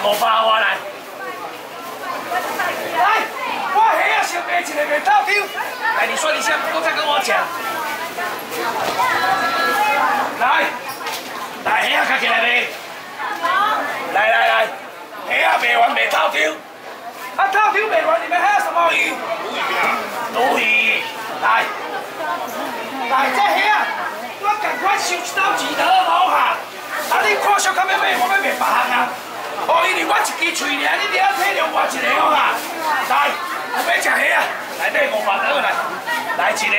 来五百我来。来，我虾啊先卖一个卖透抽，来你算一下，不够再跟我讲。来，来虾啊卡起来卖。来来来，虾啊卖完卖透抽，啊透抽卖完你们还有什么鱼？鲈鱼。来，来这虾啊，我赶快收一刀钱得好哈。啊你看小较要买，我要卖别项啊。哦，因为我一支喙尔，你了体谅我一个好啊。来，有要食虾啊？来买五百刀来，来一个，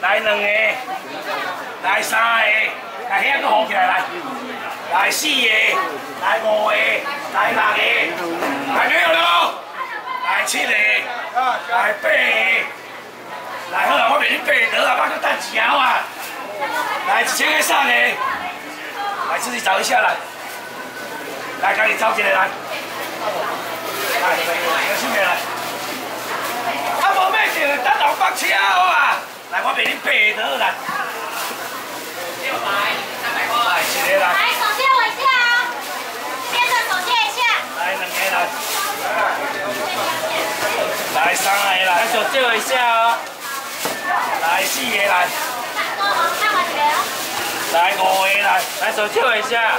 来两个，来三个，来虾搁好起来来，来四个，来五个，来六个，来没有了？来七个，来八个，来好啦，我卖你八刀啊，我搁等一后啊。来一千个三个，来自己找一下来。来，赶紧找起来来！来，有请来。啊，无买就等老北车好啊！来，我卖你八刀来。六百，三百块。来，一个来。来，手借我一下啊！先生，手借一下。来，两个来。来，三个来。来，手借我一下哦。来，四个来。来，五个来。来，手借我一下。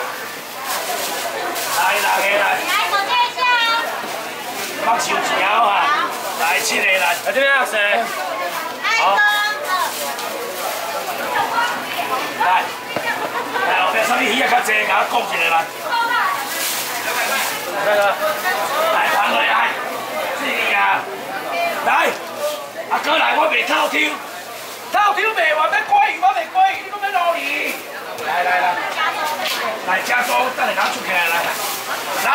来，六个来。来，手借一下啊！帮手钱啊！来，来。来这边有谁？好。来，来鱼啊？较济，甲我讲来。那个，来来，这个啊，来，阿哥来，我卖透抽，透抽卖完要鲑鱼，我卖鲑鱼，你讲要鲈鱼。来来来，加州，等下出来来，来，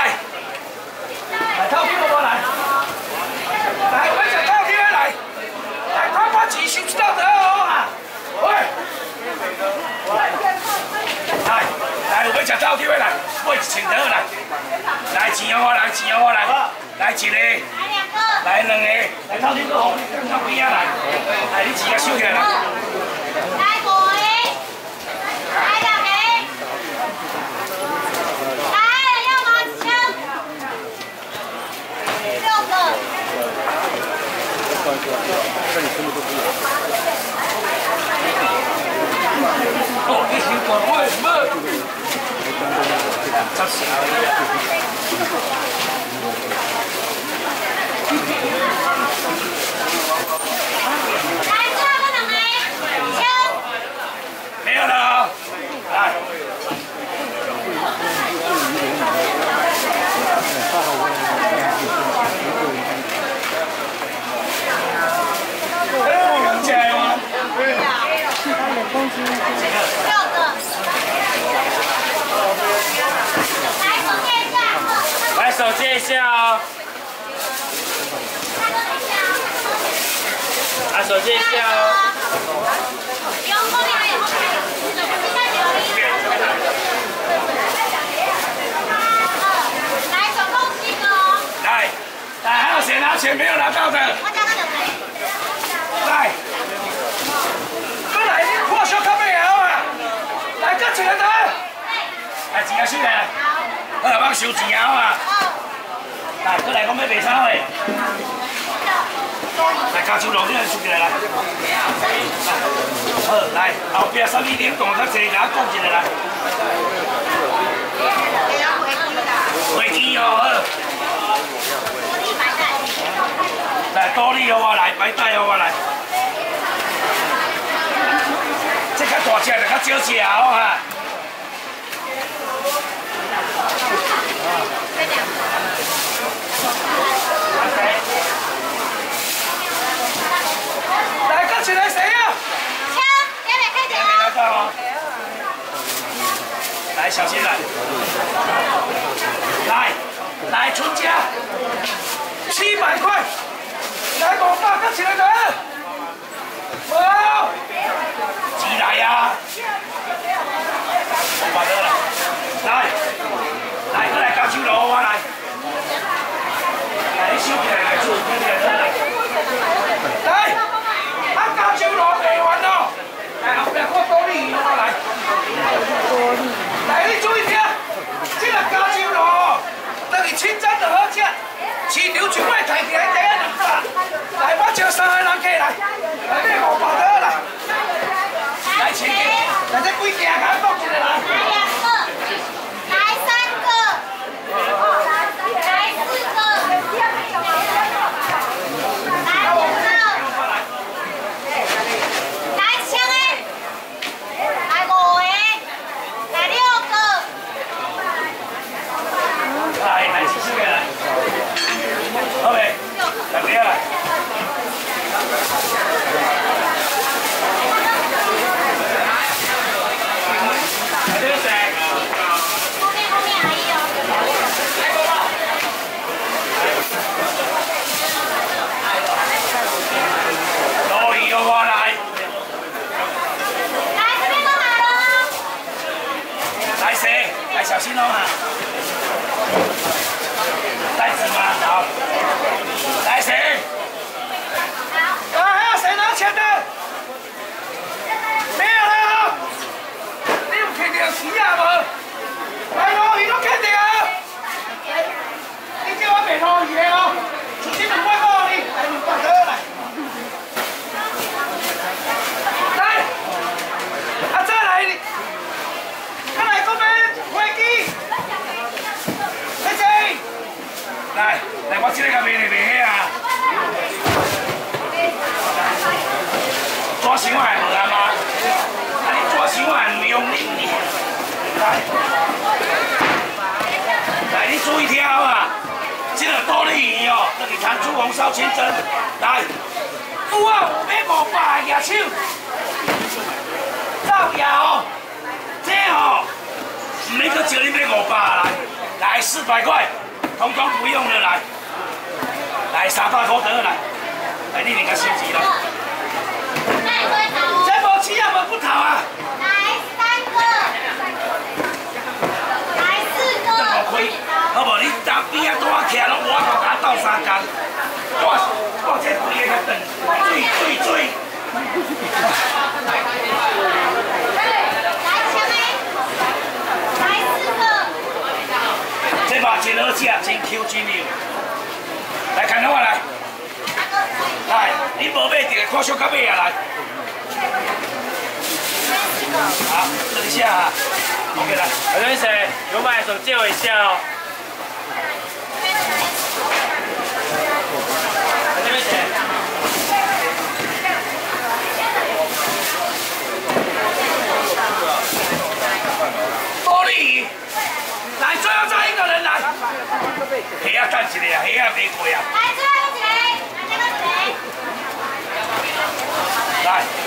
来透抽好不来？来，我食透抽的来，来看我钱收一到得好啊，喂。来，来，有要食透抽的来，买一千刀来，来钱啊我来，钱啊我来，来一个，来两个。来两个，来透抽个好，跟到边啊来，来你几个收起来五个。来两个。来，要吗？枪。六个。哦，你先管我什么？真是啊！来，最后个两个。枪。没有了，来。哎，刚起来吗？六个。来，手借一下。来手接一下哦，来手接一下哦。不用后面还有后面还有，现在只有一。来，总共七个哦。来，来，还有谁拿钱没有拿到的？我加个两个。来，过来，你看小卡没有啊？来，搁一个单，来钱啊收来，好，帮收钱啊啊！来，过来，我要卖炒的。来，加手肉你来收起来来。好，来，后壁什么点动较济，甲我讲一下来。飞机哦，好。来，多利哦，我来，白带哦，我来。这较大只就较少吃哦哈。来，搁一个谁啊？枪，这边开点还没拿哦。到哦。小心来。来，来，出家，七百块。来，五百，搁一个人。好，几来呀？五百多了。来，来，过来交手路，我来。来，你收起来，来，收起来，来。来，啊，交手路卖完咯。来，后边看多利鱼，我来。来，你注意听，这个交手路，等于一清真就好吃，市场全部抬起来第一两百，来我招三个人客来，来买五百多来，来请给，来这几件甲讲一下来。来两个，来三个，来四个，来五个，来七个，来五个，来六个。来来试试来，好未？来不要来。来这边后面后面还有。老鱼哦，我来，来这边都买了。来谁？来小心哦哈。袋子吗？好。来谁？啊，还有谁拿钱的？没有了。你有看到鱼啊无？来老鱼都看到。你叫我卖老鱼的哦，出去两百块你，来两百多来。来，啊再来你，再来嗰边飞机，飞机，来来我这个甲卖你卖遐啊，抓伤还无啊吗？啊你抓伤还唔用你你，来，来你注意听啊，这个多利鱼哦，这是弹珠红烧清蒸，来，有啊，买五百个手。造谣哦，这哦，唔免搁叫你买五百来，来四百块，统统不用了来，来三百块得了来，来你两个收钱了，那你会找哦。这无钱啊无骨头啊，来三个，来四这无个，亏，好无你当边啊多徛三工，我我这规个较长，水水水，来前面，来四个，这肉真好吃，真 Q 真溜，来看我来，来，你无买就看小到尾啊来。好，等一下啊，OK 了。这边谁有买手借我一下哦。这边谁？玻璃鱼，来，最后再一个人来。黑啊，站起来啊，黑啊，别过啊，来最后一个来，来最后一个。来。